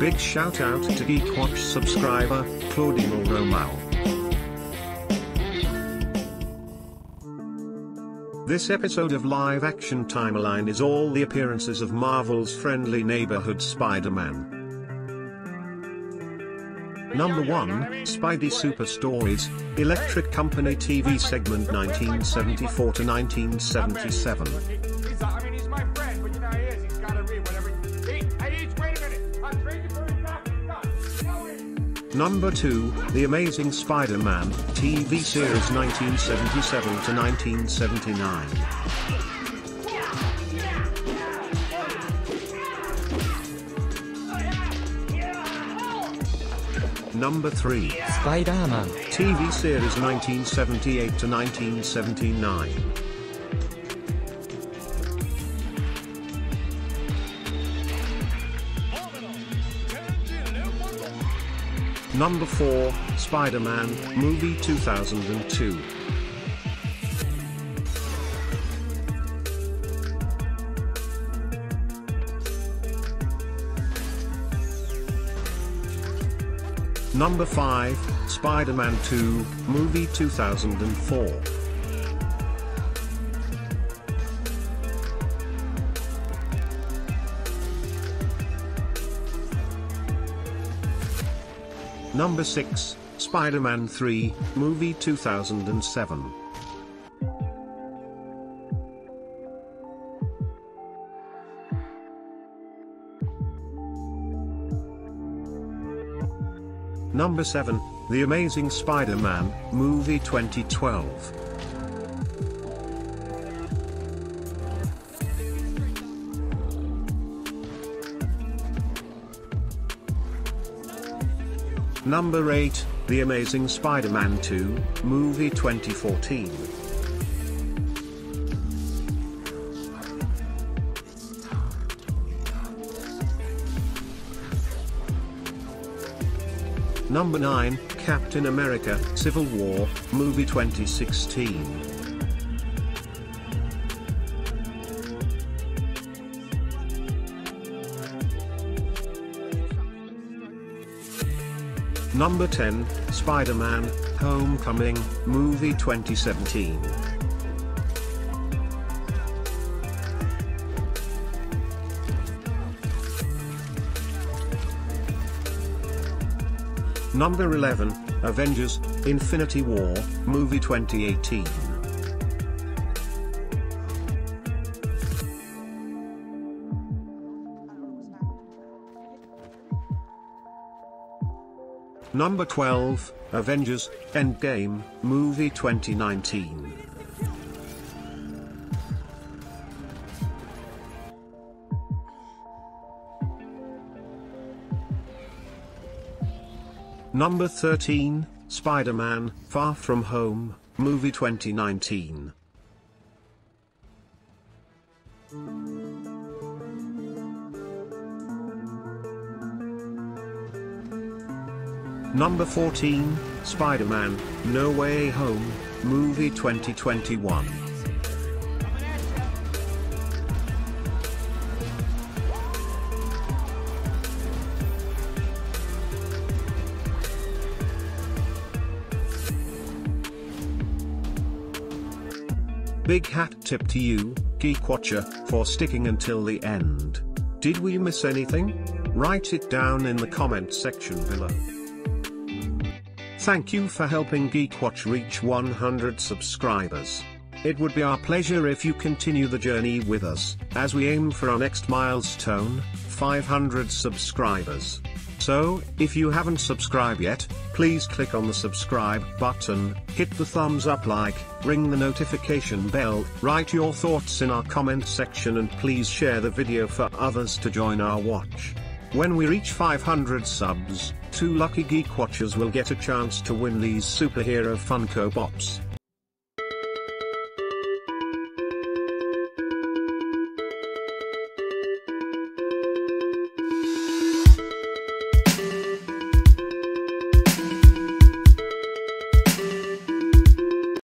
Big shout out to Geek Watch subscriber, Claudine Romal. This episode of Live Action Timeline is all the appearances of Marvel's friendly neighborhood Spider-Man. Number 1, Spidey Super Stories, Electric Company TV segment 1974 to 1977. Number 2, The Amazing Spider-Man, TV series 1977 to 1979. Number 3. Spider-Man. TV series 1978 to 1979. Number 4, Spider-Man, movie 2002. Number 5, Spider-Man 2, movie 2004. Number 6, Spider-Man 3, movie 2007. Number 7, The Amazing Spider-Man, movie 2012. Number 8, The Amazing Spider-Man 2, movie 2014. Number 9, Captain America, Civil War, movie 2016. Number 10, Spider-Man, Homecoming, movie 2017. Number 11, Avengers, Infinity War, movie 2018. Number 12, Avengers, Endgame, movie 2019. Number 13, Spider-Man, Far From Home, movie 2019. Number 14, Spider-Man, No Way Home, movie 2021. Big hat tip to you, Geek Watcher, for sticking until the end. Did we miss anything? Write it down in the comment section below. Thank you for helping Geek Watch reach 100 subscribers. It would be our pleasure if you continue the journey with us, as we aim for our next milestone, 500 subscribers. So, if you haven't subscribed yet, please click on the subscribe button, hit the thumbs up like, ring the notification bell, write your thoughts in our comment section and please share the video for others to join our watch. When we reach 500 subs, two lucky Geek Watchers will get a chance to win these superhero Funko Pops.